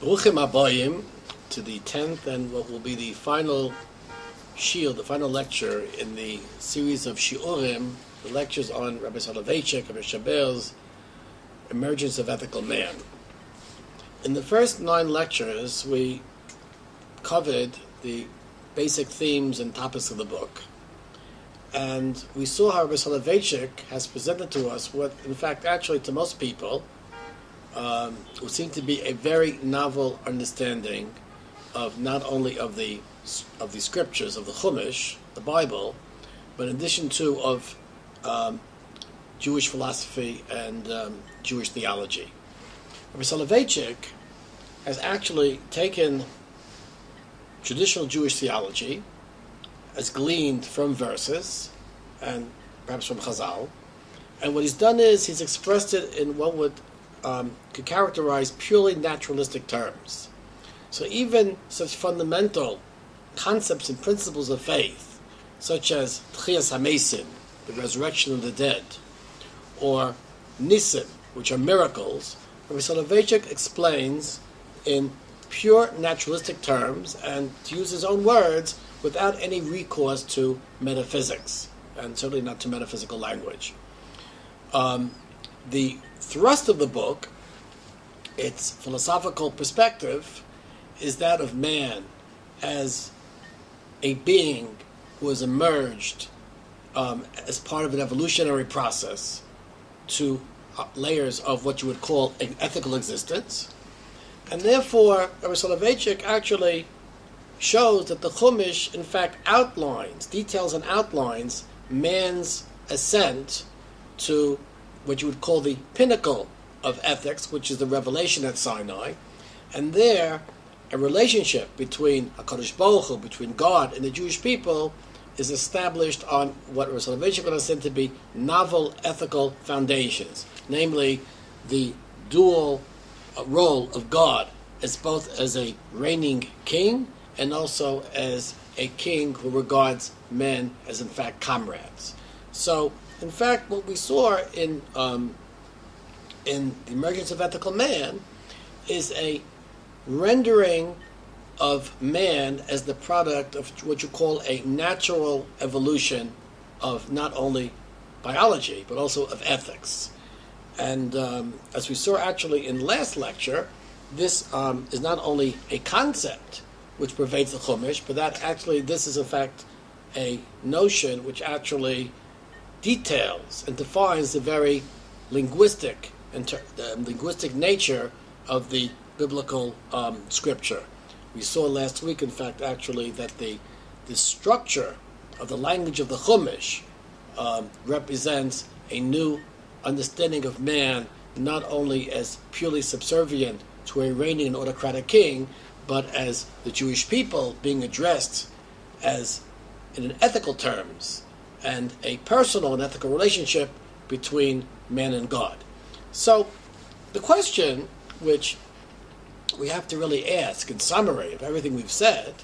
Bruchim Habaim to the 10th and what will be the final shiur, the final lecture in the series of Shiurim, the lectures on Rabbi Soloveitchik, Rabbi Shabel's Emergence of Ethical Man. In the first nine lectures, we covered the basic themes and topics of the book. And we saw how Rabbi Soloveitchik has presented to us what, in fact, actually to most people, um, would seem to be a very novel understanding of not only of the of the scriptures of the Chumash, the Bible, but in addition to of um, Jewish philosophy and um, Jewish theology. Rabbi Soloveitchik has actually taken traditional Jewish theology as gleaned from verses and perhaps from Chazal, and what he's done is he's expressed it in what would um, could characterize purely naturalistic terms. So even such fundamental concepts and principles of faith, such as Tchias HaMesim, the resurrection of the dead, or Nisim, which are miracles, Rabbi Soloveitchik explains in pure naturalistic terms and to use his own words without any recourse to metaphysics, and certainly not to metaphysical language. Um, the thrust of the book, its philosophical perspective, is that of man as a being who has emerged um, as part of an evolutionary process to uh, layers of what you would call an ethical existence. And therefore, Soloveitchik actually shows that the Chumash, in fact, outlines, details and outlines man's ascent to what you would call the pinnacle of ethics, which is the revelation at Sinai. And there, a relationship between HaKadosh Baruch Hu, between God and the Jewish people, is established on what Rav Soloveitchik said to be novel ethical foundations, namely the dual uh, role of God as both as a reigning king and also as a king who regards men as in fact comrades. So in fact, what we saw in um, in the emergence of ethical man is a rendering of man as the product of what you call a natural evolution of not only biology but also of ethics. And um, as we saw actually in last lecture, this um, is not only a concept which pervades the Chumash, but that actually this is in fact a notion which actually details and defines the very linguistic inter- the linguistic nature of the biblical um, scripture. We saw last week, in fact, actually, that the the structure of the language of the Chumash um, represents a new understanding of man, not only as purely subservient to a reigning and autocratic king, but as the Jewish people being addressed as, in ethical terms, and a personal and ethical relationship between man and God. So, the question which we have to really ask in summary of everything we've said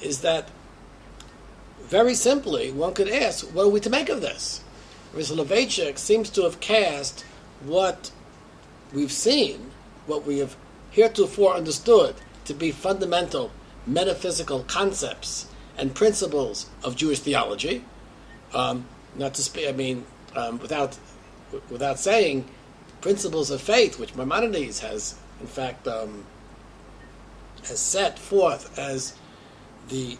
is that very simply, one could ask, what are we to make of this? Rav Soloveitchik seems to have cast what we've seen, what we have heretofore understood to be fundamental metaphysical concepts and principles of Jewish theology, um, not to speak, I mean, um, without without saying, principles of faith, which Maimonides has, in fact, um, has set forth as the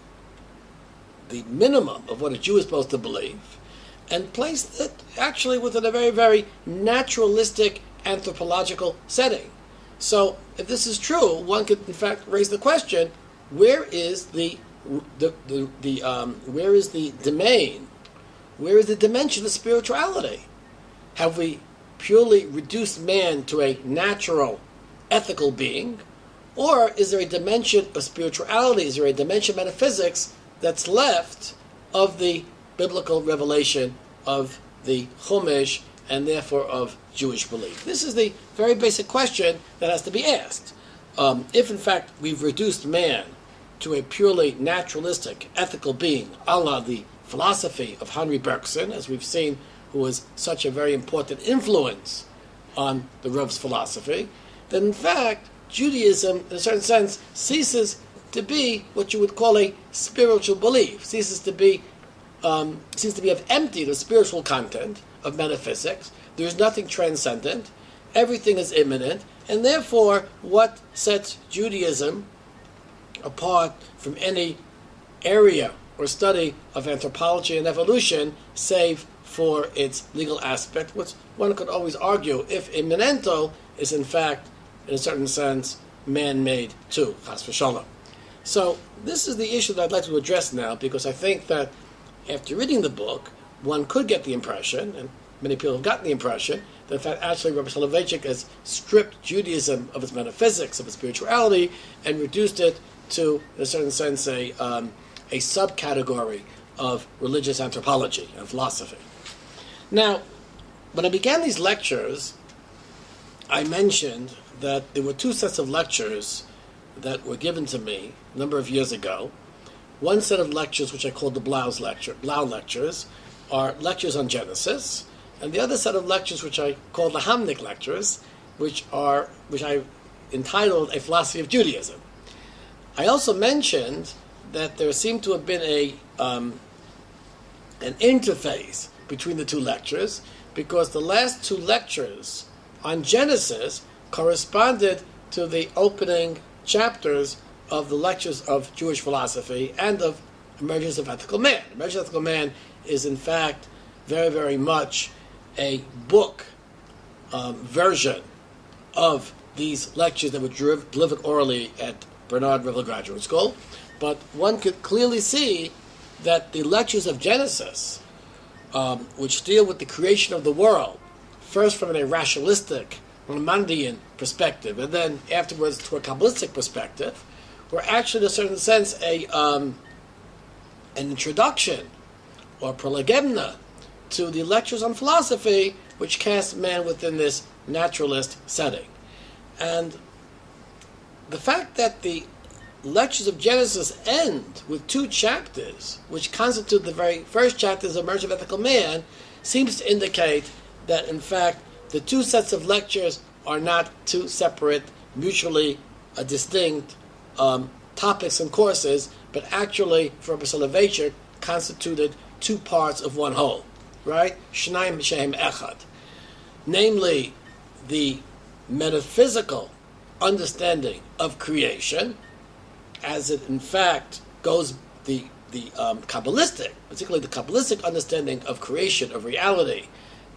the minimum of what a Jew is supposed to believe, and placed it actually within a very, very naturalistic anthropological setting. So, if this is true, one could in fact raise the question: Where is the the, the, the um, where is the domain where is the dimension of spirituality? Have we purely reduced man to a natural, ethical being? Or is there a dimension of spirituality? Is there a dimension of metaphysics that's left of the biblical revelation of the Chumash and therefore of Jewish belief? This is the very basic question that has to be asked. Um, if in fact we've reduced man to a purely naturalistic, ethical being, a la the philosophy of Henry Bergson, as we've seen, who was such a very important influence on the Rav's philosophy, then in fact, Judaism, in a certain sense, ceases to be what you would call a spiritual belief, ceases to be um, seems to be have emptied of spiritual content of metaphysics. There is nothing transcendent. Everything is immanent, and therefore, what sets Judaism apart from any area or study of anthropology and evolution, save for its legal aspect, which one could always argue if immanento is in fact, in a certain sense, man-made too, chas v'shalom. So this is the issue that I'd like to address now, because I think that after reading the book, one could get the impression, and many people have gotten the impression, that in fact actually Rabbi Soloveitchik has stripped Judaism of its metaphysics, of its spirituality, and reduced it to, in a certain sense, a, um, a subcategory of religious anthropology and philosophy. Now, when I began these lectures, I mentioned that there were two sets of lectures that were given to me a number of years ago one set of lectures, which I called the Blau's lecture, Blau lectures, are lectures on Genesis, and the other set of lectures, which I call the Hamnik lectures, which are which I entitled A Philosophy of Judaism. I also mentioned that there seemed to have been a um, an interface between the two lectures because the last two lectures on Genesis corresponded to the opening chapters of the lectures of Jewish philosophy and of Emergence of Ethical Man. Emergence of Ethical Man is, in fact, very, very much a book um, version of these lectures that were delivered orally at Bernard Revel Graduate School. But one could clearly see that the lectures of Genesis, um, which deal with the creation of the world, first from a rationalistic, Maimonidean perspective, and then afterwards to a Kabbalistic perspective, were actually, in a certain sense, a um, an introduction or prolegomena to the lectures on philosophy, which cast man within this naturalist setting. And the fact that the lectures of Genesis end with two chapters, which constitute the very first chapters of Emergence of Ethical Man, seems to indicate that, in fact, the two sets of lectures are not two separate, mutually uh, distinct um, topics and courses, but actually, for Rabbi Soloveitchik, constituted two parts of one whole, right? Shnaim Shem Echad. Namely, the metaphysical understanding of creation, as it in fact goes the the um, Kabbalistic, particularly the Kabbalistic understanding of creation, of reality,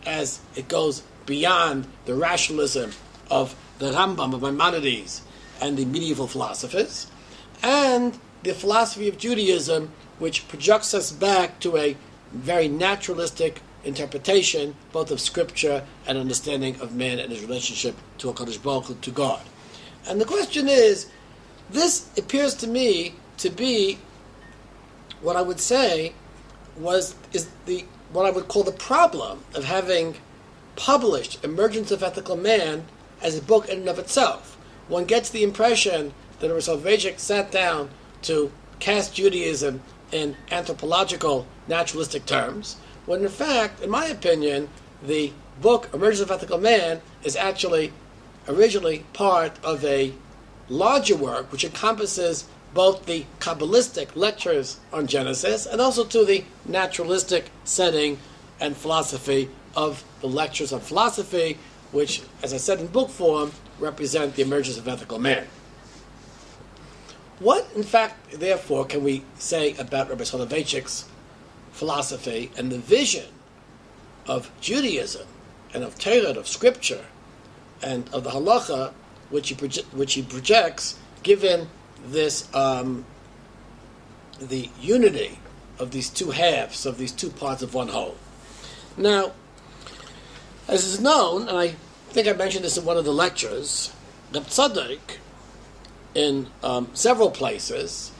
as it goes beyond the rationalism of the Rambam of Maimonides and the medieval philosophers, and the philosophy of Judaism, which projects us back to a very naturalistic interpretation, both of Scripture and understanding of man and his relationship to a Baruch to God. And the question is, this appears to me to be what I would say was is the what I would call the problem of having published Emergence of Ethical Man as a book in and of itself. One gets the impression that Soloveitchik sat down to cast Judaism in anthropological, naturalistic terms, when in fact, in my opinion, the book Emergence of Ethical Man is actually originally part of a larger work which encompasses both the Kabbalistic lectures on Genesis and also to the naturalistic setting and philosophy of the lectures on philosophy, which, as I said in book form, represent the emergence of ethical man. What, in fact, therefore, can we say about Rabbi Soloveitchik's philosophy and the vision of Judaism and of Torah, of Scripture, and of the halacha, which he, proje- which he projects, given this um, the unity of these two halves, of these two parts of one whole. Now, as is known, and I think I mentioned this in one of the lectures. Reb Tzadok, in um, several places,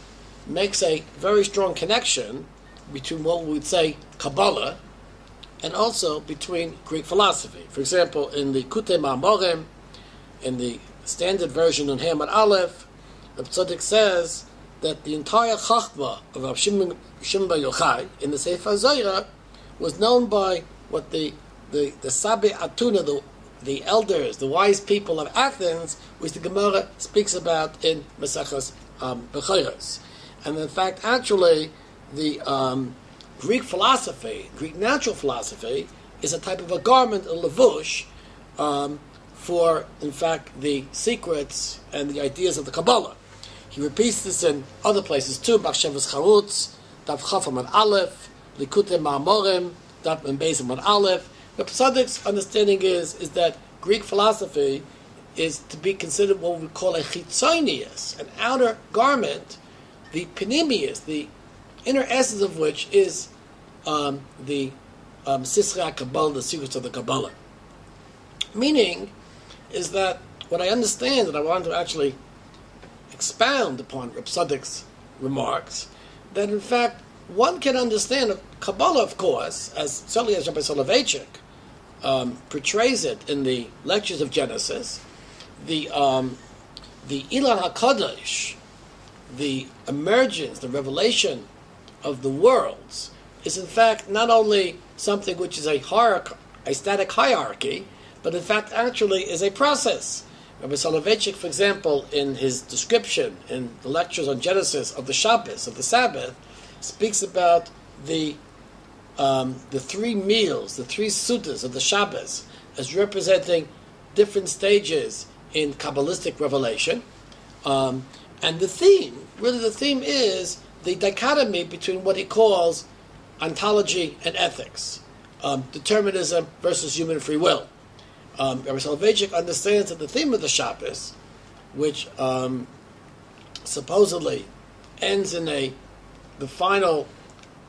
makes a very strong connection between what we would say Kabbalah and also between Greek philosophy. For example, in the Likutei Ma'amorim, in the standard version in Hamad Aleph, Reb Tzadok says that the entire Chachma of Rab Shimon Yochai in the Sefer Zohar was known by what the the, the Sabe Atuna, the the elders, the wise people of Athens, which the Gemara speaks about in Mesachas um. And in fact, actually, the um, Greek philosophy, Greek natural philosophy, is a type of a garment, a lavush, um, for, in fact, the secrets and the ideas of the Kabbalah. He repeats this in other places too, Machshavas Charutz, Daf Chafam and Aleph, Likutei Ma'amorim, Dav Membezim and Aleph. The Tzadik's understanding is, is that Greek philosophy is to be considered what we call a chitzonius, an outer garment, the pnimius, the inner essence of which is um, the um, Sisra Kabbalah, the secrets of the Kabbalah. Meaning is that what I understand that I want to actually expound upon Reb Tzadok's remarks, that in fact one can understand Kabbalah, of course, as certainly as Rabbi Soloveitchik um, portrays it in the lectures of Genesis, the um, the Ilan Hakadosh, the emergence, the revelation of the worlds, is in fact not only something which is a hierarchy, a static hierarchy, but in fact actually is a process. Rabbi Soloveitchik, for example, in his description in the lectures on Genesis of the Shabbos, of the Sabbath, speaks about the um, the three meals, the three seudos of the Shabbos, as representing different stages in Kabbalistic revelation. Um, and the theme, really the theme is the dichotomy between what he calls ontology and ethics, um, determinism versus human free will. Um, Rabbi Soloveitchik understands that the theme of the Shabbos, which um, supposedly ends in a the final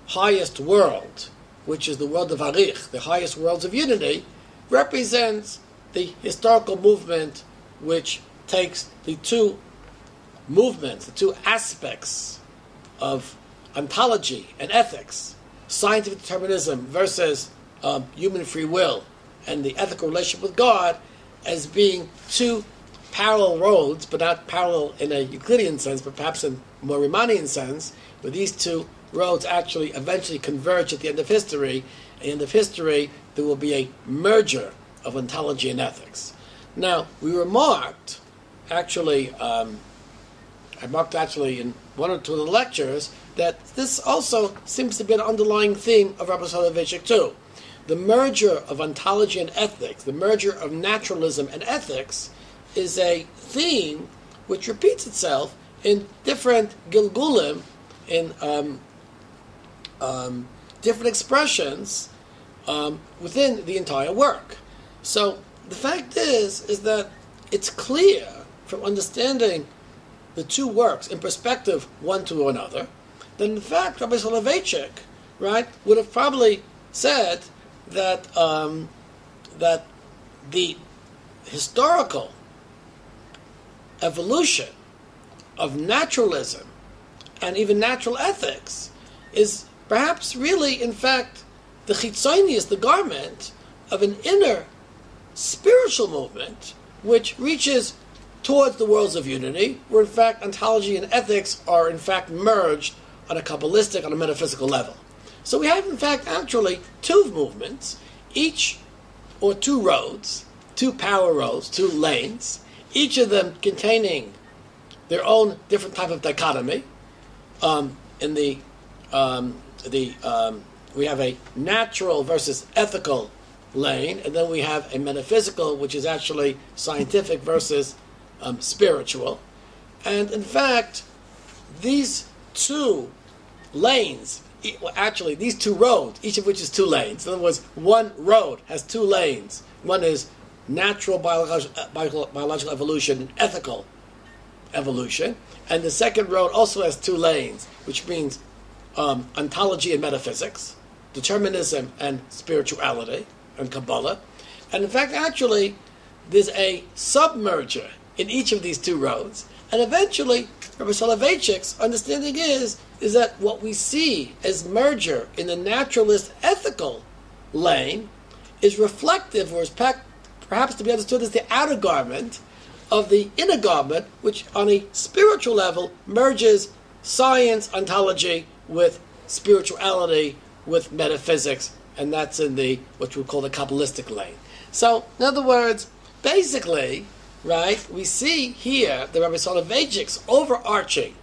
highest world, which is the world of Arich, the highest worlds of unity, represents the historical movement which takes the two movements, the two aspects of ontology and ethics, scientific determinism versus um, human free will, and the ethical relationship with God, as being two parallel roads, but not parallel in a Euclidean sense, but perhaps in a more Riemannian sense, where these two roads actually eventually converge at the end of history. At the end of history, there will be a merger of ontology and ethics. Now, we remarked, actually, um, I marked actually in one or two of the lectures, that this also seems to be an underlying theme of Rabbi Soloveitchik too. The merger of ontology and ethics, the merger of naturalism and ethics, is a theme which repeats itself in different gilgulim, in um, um, different expressions um, within the entire work. So the fact is, is that it's clear from understanding the two works in perspective one to another, that in fact Rabbi Soloveitchik, right, would have probably said that um, that the historical evolution of naturalism and even natural ethics is perhaps really, in fact, the chitzoni is the garment of an inner spiritual movement which reaches towards the worlds of unity, where in fact ontology and ethics are in fact merged on a Kabbalistic, on a metaphysical level. So we have in fact actually two movements, each or two roads, two power roads, two lanes, each of them containing their own different type of dichotomy. Um, in the um, the um, we have a natural versus ethical lane, and then we have a metaphysical, which is actually scientific versus um, spiritual. And in fact, these two lanes, well, actually, these two roads, each of which is two lanes. In other words, one road has two lanes. One is natural biological, uh, biological evolution, ethical evolution, and the second road also has two lanes, which means um, ontology and metaphysics, determinism and spirituality and Kabbalah. And in fact, actually, there's a submerger in each of these two roads. And eventually, Rabbi Soloveitchik's understanding is, is that what we see as merger in the naturalist ethical lane is reflective or is perhaps to be understood as the outer garment of the inner garment, which on a spiritual level merges science, ontology, with spirituality, with metaphysics, and that's in the what we call the Kabbalistic lane. So, in other words, basically, right, we see here the Rabbi Soloveitchik's overarching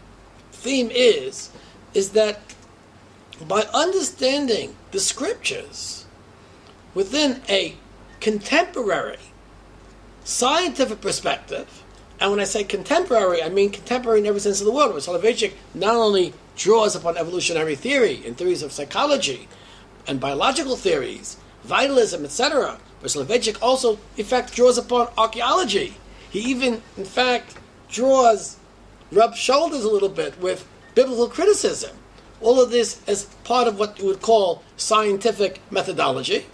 theme is is that by understanding the scriptures within a contemporary scientific perspective, and when I say contemporary, I mean contemporary in every sense of the word. Soloveitchik not only draws upon evolutionary theory and theories of psychology and biological theories, vitalism, etc., but Soloveitchik also, in fact, draws upon archaeology. He even, in fact, draws, rubs shoulders a little bit with biblical criticism. All of this as part of what you would call scientific methodology.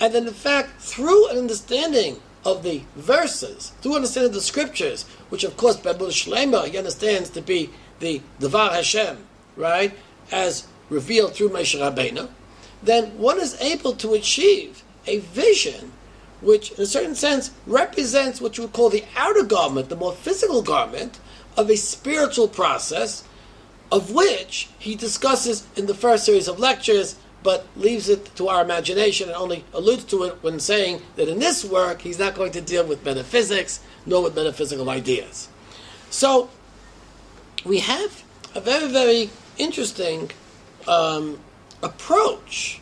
And then, in fact, through an understanding of the verses, through understanding of the scriptures, which of course Bebel Shlema he understands to be the Devar Hashem, right, as revealed through Moshe Rabbeinu, then one is able to achieve a vision which, in a certain sense, represents what you would call the outer garment, the more physical garment of a spiritual process, of which he discusses in the first series of lectures, but leaves it to our imagination and only alludes to it when saying that in this work he's not going to deal with metaphysics nor with metaphysical ideas. So, we have a very, very interesting um, approach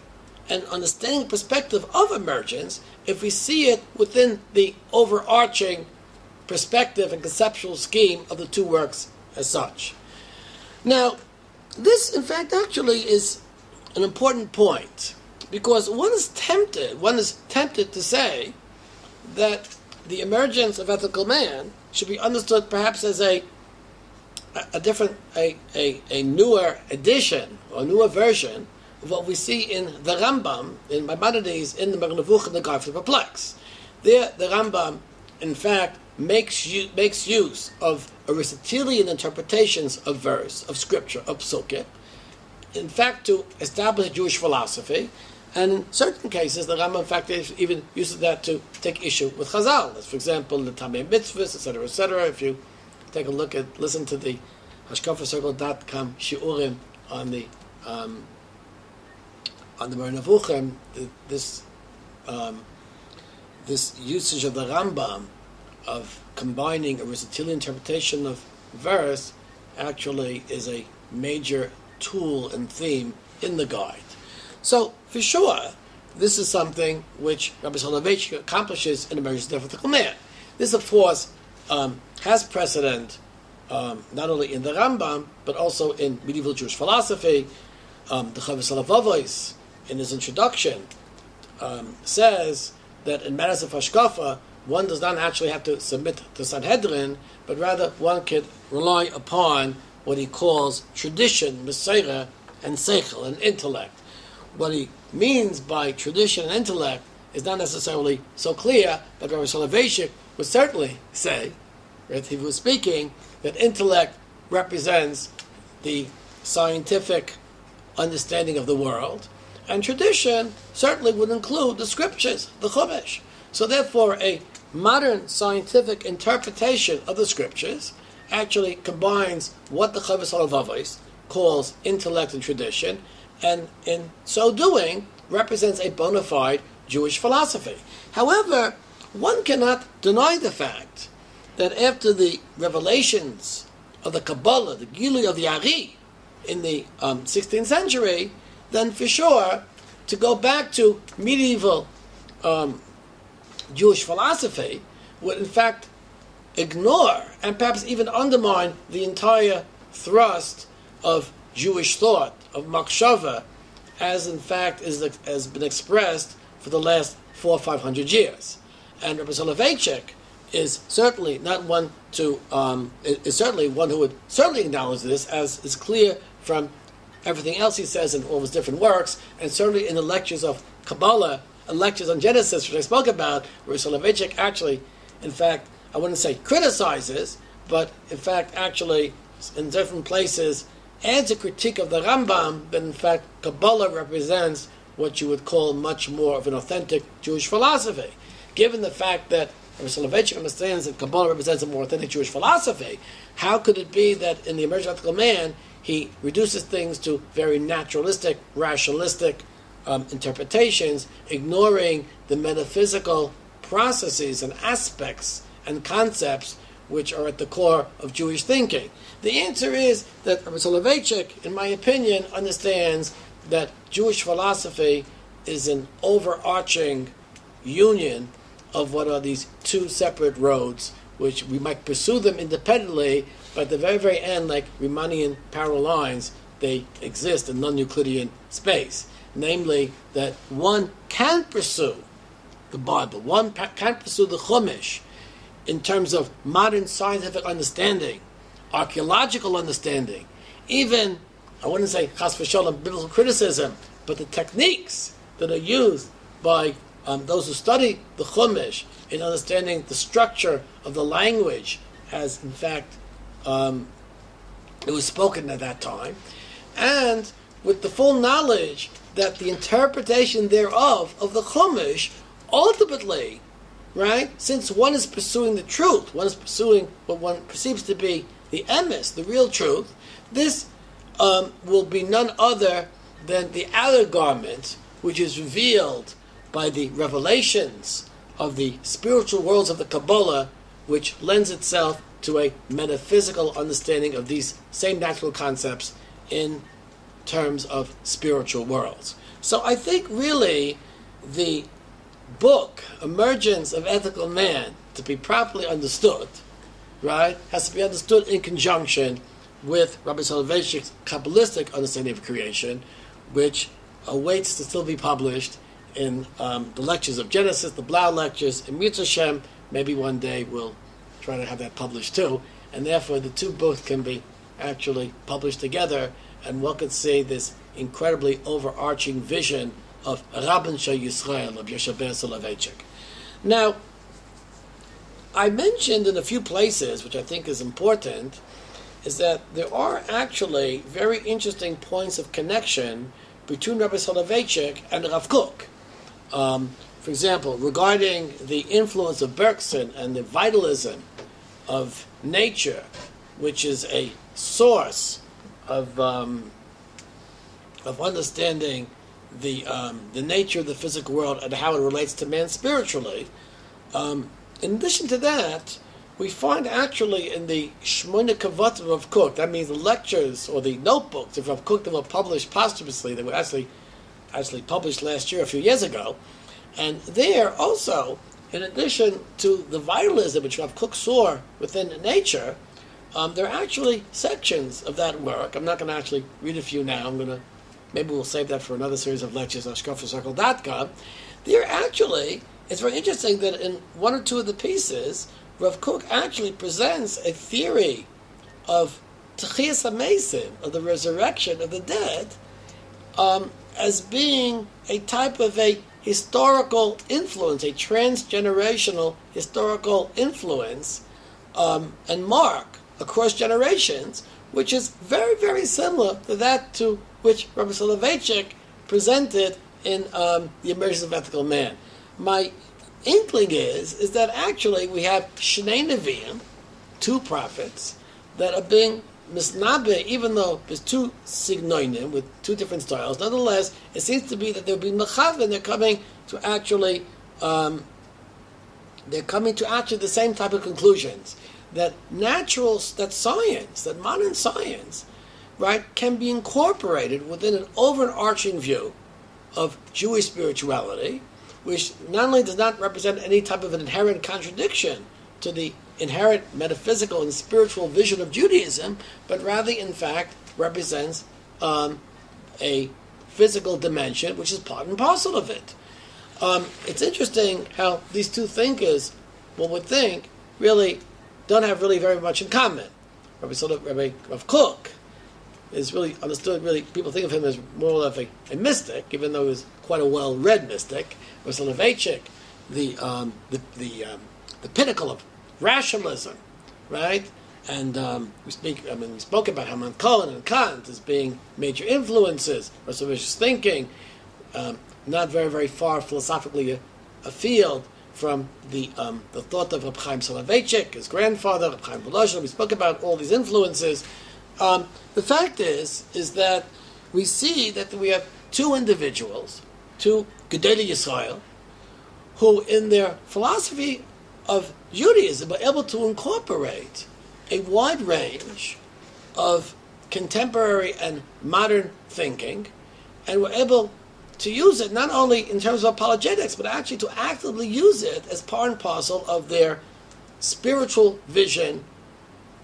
and understanding perspective of emergence if we see it within the overarching perspective and conceptual scheme of the two works as such. Now, this in fact actually is an important point because one is tempted, one is tempted to say that the emergence of ethical man should be understood perhaps as a a different, a, a, a newer edition or newer version what we see in the Rambam, in Maimonides, in the Mernevuch and the the Perplex. There, the Rambam, in fact, makes, makes use of Aristotelian interpretations of verse, of scripture, of psukkah, in fact, to establish Jewish philosophy. And in certain cases, the Rambam, in fact, even uses that to take issue with Chazal. As, for example, the Tamei Mitzvahs, etc., etc. If you take a look at, listen to the hashkafacircle.com shiurim on the um, on the Mernevuchem, this um, this usage of the Rambam of combining a Aristotelian interpretation of verse actually is a major tool and theme in the guide. So, for sure, this is something which Rabbi Soloveitchik accomplishes in Emergence of Ethical Man. This, of course, um, has precedent um, not only in the Rambam, but also in medieval Jewish philosophy. Um, the Chovos HaLevavos, in his introduction, um, says that in matters of hashkafa, one does not actually have to submit to Sanhedrin, but rather one could rely upon what he calls tradition, Mesorah, and Seichel, and intellect. What he means by tradition and intellect is not necessarily so clear, but Rabbi Soloveitchik would certainly say, if he was speaking, that intellect represents the scientific understanding of the world, and tradition certainly would include the scriptures, the Chumash. So therefore, a modern scientific interpretation of the scriptures actually combines what the HaLevavos calls intellect and tradition, and in so doing represents a bona fide Jewish philosophy. However, one cannot deny the fact that after the revelations of the Kabbalah, the Gilui of the Ari in the um, 16th century, then for sure, to go back to medieval um, Jewish philosophy would in fact ignore and perhaps even undermine the entire thrust of Jewish thought, of Machshava, as in fact is, has been expressed for the last four or five hundred years. And Rabbi Soloveitchik is certainly not one to um, is certainly one who would certainly acknowledge this, as is clear from everything else he says in all his different works, and certainly in the lectures of Kabbalah and lectures on Genesis, which I spoke about, where Soloveitchik actually, in fact, I wouldn't say criticizes, but in fact, actually, in different places, adds a critique of the Rambam, but in fact, Kabbalah represents what you would call much more of an authentic Jewish philosophy. Given the fact that Soloveitchik understands that Kabbalah represents a more authentic Jewish philosophy, how could it be that in the Emergent Ethical Man, he reduces things to very naturalistic, rationalistic um, interpretations, ignoring the metaphysical processes and aspects and concepts which are at the core of Jewish thinking? The answer is that Rabbi Soloveitchik, in my opinion, understands that Jewish philosophy is an overarching union of what are these two separate roads, which we might pursue them independently, but at the very, very end, like Riemannian parallel lines, they exist in non-Euclidean space. Namely, that one can pursue the Bible, one can pursue the Chumash in terms of modern scientific understanding, archaeological understanding, even, I wouldn't say chas v'shalom, biblical criticism, but the techniques that are used by um, those who study the Chumash in understanding the structure of the language, as in fact um, it was spoken at that time, and with the full knowledge that the interpretation thereof of the Chumash ultimately, right, since one is pursuing the truth, one is pursuing what one perceives to be the emes, the real truth, this um, will be none other than the outer garment which is revealed by the revelations of the spiritual worlds of the Kabbalah, which lends itself to a metaphysical understanding of these same natural concepts in terms of spiritual worlds. So I think really the book, Emergence of Ethical Man, to be properly understood, right, has to be understood in conjunction with Rabbi Soloveitchik's Kabbalistic understanding of creation, which awaits to still be published in um, the lectures of Genesis, the Blau lectures, in Mitzvah Shem. Maybe one day we'll try to have that published too, and therefore the two both can be actually published together, and one could see this incredibly overarching vision of Rabban Shah Yisrael of Yeshaber Soloveitchik. Now, I mentioned in a few places, which I think is important, is that there are actually very interesting points of connection between Rabbi Soloveitchik and Rav Kook. Um, for example, regarding the influence of Bergson and the vitalism of nature, which is a source of um, of understanding the um, the nature of the physical world and how it relates to man spiritually. Um, in addition to that, we find actually in the Shemonah Kevatzim of Kook, that means the lectures or the notebooks of Rav Kook that were published posthumously, they were actually actually published last year, a few years ago, and there also, in addition to the vitalism which Rav Kook saw within nature, um, there are actually sections of that work. I'm not going to actually read a few now. I'm going to maybe we'll save that for another series of lectures on hashkafacircle.com. There actually, it's very interesting that in one or two of the pieces, Rav Kook actually presents a theory of Techias HaMesim, of the resurrection of the dead, um, as being a type of a historical influence, a transgenerational historical influence um, and mark across generations, which is very, very similar to that to which Rabbi Soloveitchik presented in um, The Emergence of Ethical Man. My inkling is is that actually we have Shnei Nevi'im, two prophets, that are being misnabe, even though there's two signoinim with two different styles, nonetheless, it seems to be that they'll be mechav and they're coming to actually, um, they're coming to actually the same type of conclusions. That natural, that science, that modern science, right, can be incorporated within an overarching view of Jewish spirituality, which not only does not represent any type of an inherent contradiction to the inherent metaphysical and spiritual vision of Judaism, but rather, in fact, represents um, a physical dimension which is part and parcel of it. Um, it's interesting how these two thinkers, one would think, really don't have really very much in common. Rabbi, Soda, Rabbi of Kook is really understood. Really, people think of him as more of a, a mystic, even though he was quite a well-read mystic. Rabbi Soloveitchik, the um, the the, um, the pinnacle of rationalism, right? And um, we speak. I mean, we spoke about Hermann Cohen and Kant as being major influences, Soloveitchik's thinking, um, not very very far philosophically a afield from the um, the thought of Reb Soloveitchik, his grandfather, Reb Chaim Volozhin. We spoke about all these influences. Um, the fact is, is that we see that we have two individuals, two Gedolei Yisrael, who, in their philosophy of Judaism, were able to incorporate a wide range of contemporary and modern thinking, and were able to use it not only in terms of apologetics, but actually to actively use it as part and parcel of their spiritual vision,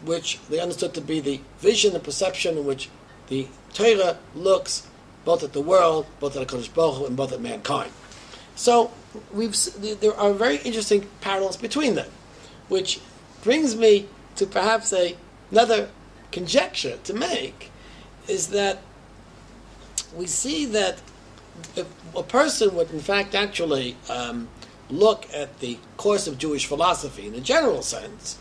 which they understood to be the vision and perception in which the Torah looks both at the world, both at HaKadosh Baruch Hu, and both at mankind. So we've there are very interesting parallels between them, which brings me to perhaps a, another conjecture to make, is that we see that if a person would in fact actually um, look at the course of Jewish philosophy in a general sense,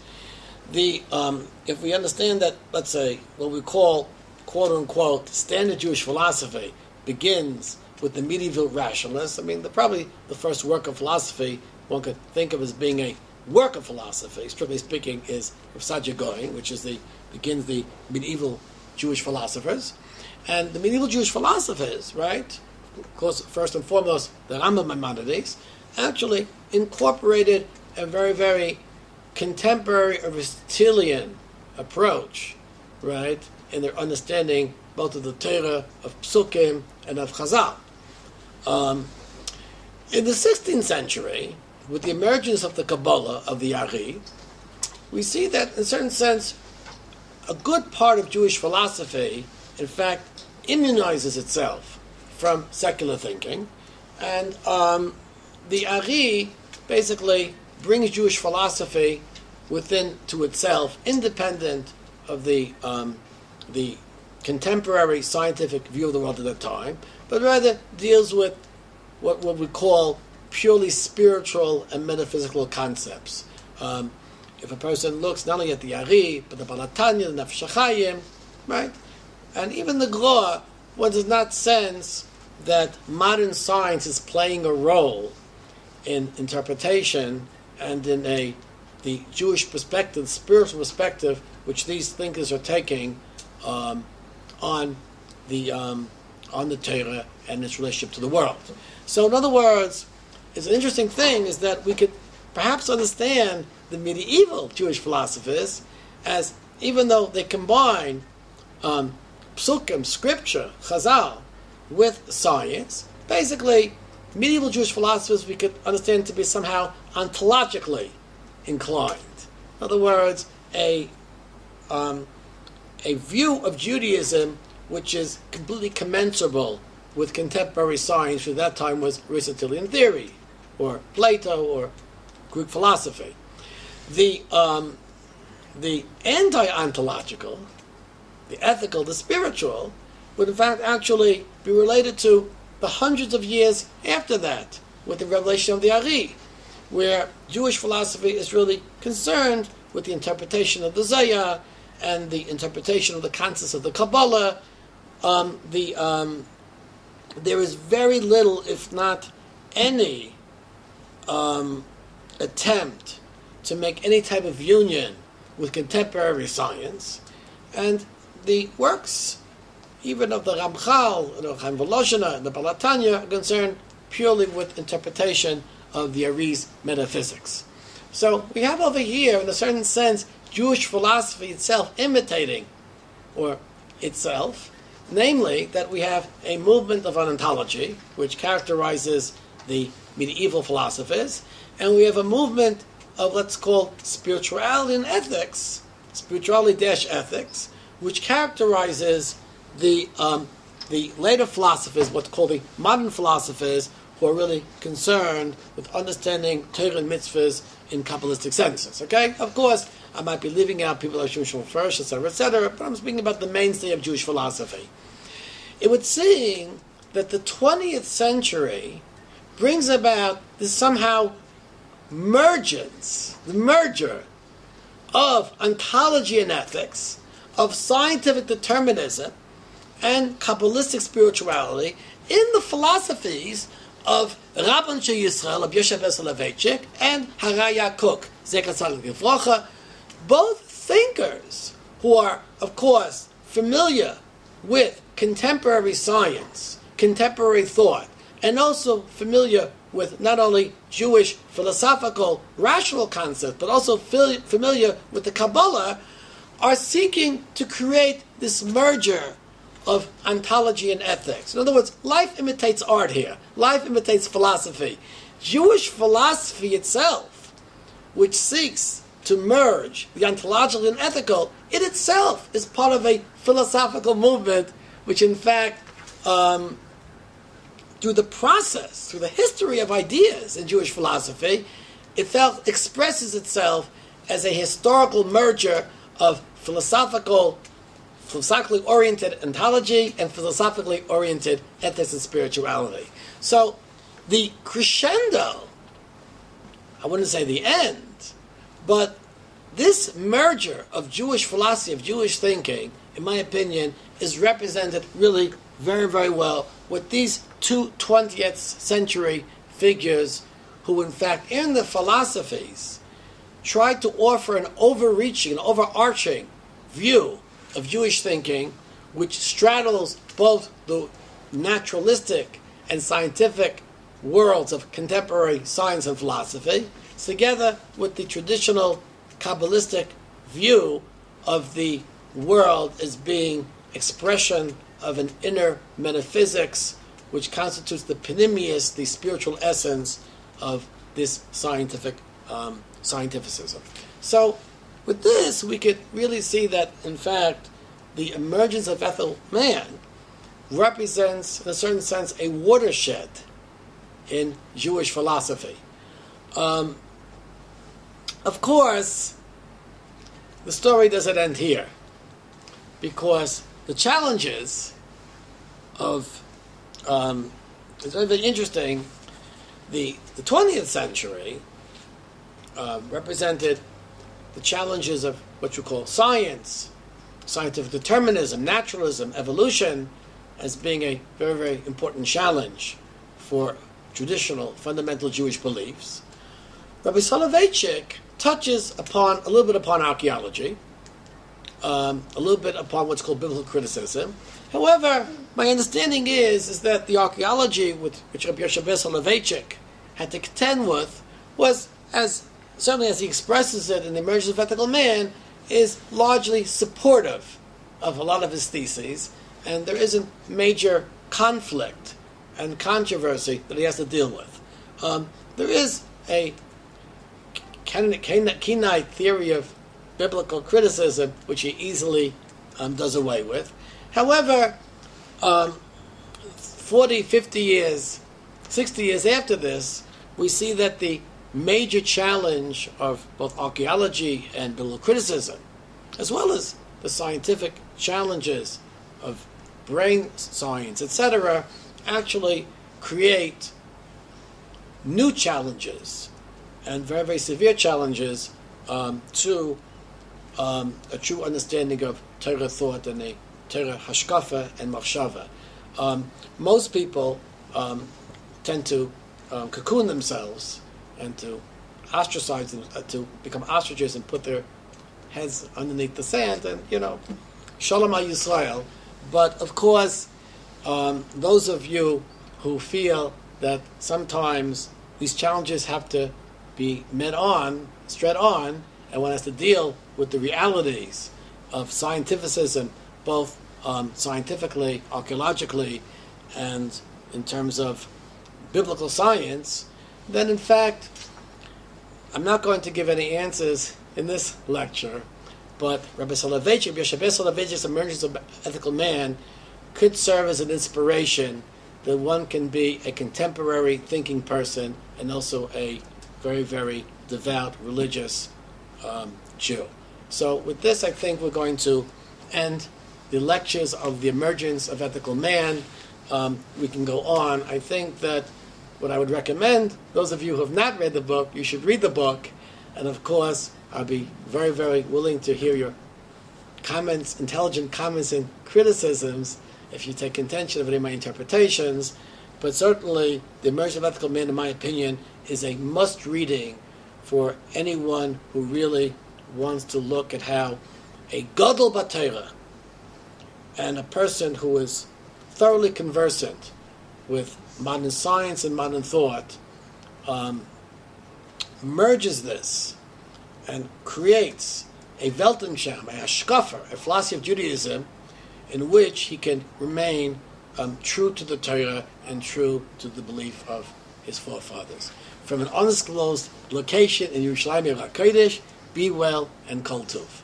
the um, if we understand that, let's say, what we call quote unquote standard Jewish philosophy begins with the medieval rationalists. I mean, the, probably the first work of philosophy one could think of as being a work of philosophy, strictly speaking, is of Saadia which is the begins the medieval Jewish philosophers, and the medieval Jewish philosophers, right? Of course, first and foremost, the Rambam Maimonides, actually incorporated a very, very contemporary Aristotelian approach, right, in their understanding both of the Torah, of Psukim, and of Chazal. Um, in the 16th century, with the emergence of the Kabbalah, of the Ari, we see that, in a certain sense, a good part of Jewish philosophy, in fact, immunizes itself from secular thinking, and um, the Ari basically brings Jewish philosophy within to itself, independent of the um, the contemporary scientific view of the world at that time, but rather deals with what, what we call purely spiritual and metaphysical concepts. Um, if a person looks not only at the Ari, but the Baal HaTanya, the Nefesh HaChaim, right? And even the Gra, one does not sense that modern science is playing a role in interpretation and in a the Jewish perspective, spiritual perspective, which these thinkers are taking um, on the um, on the Torah and its relationship to the world. So, in other words, it's an interesting thing is that we could perhaps understand the medieval Jewish philosophers as even though they combine um, psukim, scripture, chazal, with science, basically medieval Jewish philosophers we could understand to be somehow ontologically inclined. In other words, a um, a view of Judaism which is completely commensurable with contemporary science, which at that time was Aristotelian theory, or Plato, or Greek philosophy. The, um, the anti ontological, the ethical, the spiritual, would in fact actually be related to the hundreds of years after that, with the revelation of the Ari, where Jewish philosophy is really concerned with the interpretation of the Zayah and the interpretation of the concepts of the Kabbalah, um, the um, there is very little, if not any, um, attempt to make any type of union with contemporary science, and the works, even of the Ramchal, the Chaim Volozhiner, and the Baal HaTanya, are concerned purely with interpretation of the Ari's metaphysics. So we have over here, in a certain sense, Jewish philosophy itself imitating, or itself, namely that we have a movement of ontology, which characterizes the medieval philosophers, and we have a movement of let's call spirituality and ethics, spirituality dash ethics, which characterizes the um, the later philosophers, what's called the modern philosophers, who are really concerned with understanding Torah and mitzvahs in Kabbalistic senses. Okay, of course, I might be leaving out people like Shimshon First, etc., etc., but I'm speaking about the mainstay of Jewish philosophy. It would seem that the 20th century brings about this somehow mergence, the merger of ontology and ethics, of scientific determinism, and Kabbalistic spirituality in the philosophies of Rabban Yisrael, of Yosef and Haraya Kook, Zekat both thinkers who are, of course, familiar with contemporary science, contemporary thought, and also familiar with not only Jewish philosophical, rational concepts, but also familiar with the Kabbalah, are seeking to create this merger of ontology and ethics. In other words, life imitates art here. Life imitates philosophy. Jewish philosophy itself, which seeks to merge the ontological and ethical, it itself is part of a philosophical movement, which in fact, um, through the process, through the history of ideas in Jewish philosophy, it felt expresses itself as a historical merger of philosophical philosophically oriented ontology and philosophically oriented ethics and spirituality. So the crescendo, I wouldn't say the end, but this merger of Jewish philosophy, of Jewish thinking, in my opinion, is represented really very, very well with these two 20th century figures who, in fact, in the philosophies, tried to offer an overreaching, an overarching view of Jewish thinking, which straddles both the naturalistic and scientific worlds of contemporary science and philosophy, together with the traditional Kabbalistic view of the world as being expression of an inner metaphysics, which constitutes the pnimius, the spiritual essence of this scientific um, scientificism. So with this, we could really see that, in fact, the emergence of ethical man represents, in a certain sense, a watershed in Jewish philosophy. Um, of course, the story doesn't end here because the challenges of um, it's very, interesting. The, the 20th century uh, represented the challenges of what you call science, scientific determinism, naturalism, evolution, as being a very, very important challenge for traditional fundamental Jewish beliefs. Rabbi Soloveitchik touches upon a little bit upon archaeology, um, a little bit upon what's called biblical criticism. However, my understanding is is that the archaeology with which Rabbi Yoshe Soloveitchik had to contend with was as certainly as he expresses it in the emergence of ethical man, is largely supportive of a lot of his theses, and there isn't major conflict and controversy that he has to deal with. Um, there is a Kenite theory of biblical criticism, which he easily um, does away with. However, um, 40, 50 years, 60 years after this, we see that the major challenge of both archaeology and biblical criticism, as well as the scientific challenges of brain science, etc., actually create new challenges and very, very severe challenges um, to um, a true understanding of Torah thought and a Torah hashkafa and machshava. Um, most people um, tend to um, cocoon themselves and to ostracize them, uh, to become ostriches and put their heads underneath the sand, and you know, Shalom Yisrael. But of course, um, those of you who feel that sometimes these challenges have to be met on, straight on, and one has to deal with the realities of scientificism, both um, scientifically, archaeologically, and in terms of biblical science, then in fact, I'm not going to give any answers in this lecture, but Rabbi Soloveitchik, Rabbi Soloveitchik's emergence of ethical man could serve as an inspiration that one can be a contemporary thinking person and also a very, very devout religious um, Jew. So, with this, I think we're going to end the lectures of the emergence of ethical man. Um, we can go on. I think that what I would recommend, those of you who have not read the book, you should read the book. And of course, I'll be very, very willing to hear your comments, intelligent comments and criticisms if you take contention of any of my interpretations. But certainly, The Emergence of Ethical Man, in my opinion, is a must reading for anyone who really wants to look at how a Gadol BaTorah and a person who is thoroughly conversant with modern science and modern thought um, merges this and creates a Weltanschauung, a hashkafa, a philosophy of Judaism, in which he can remain um, true to the Torah and true to the belief of his forefathers. From an undisclosed location in Yerushalayim HaKodesh, be well and kol tov.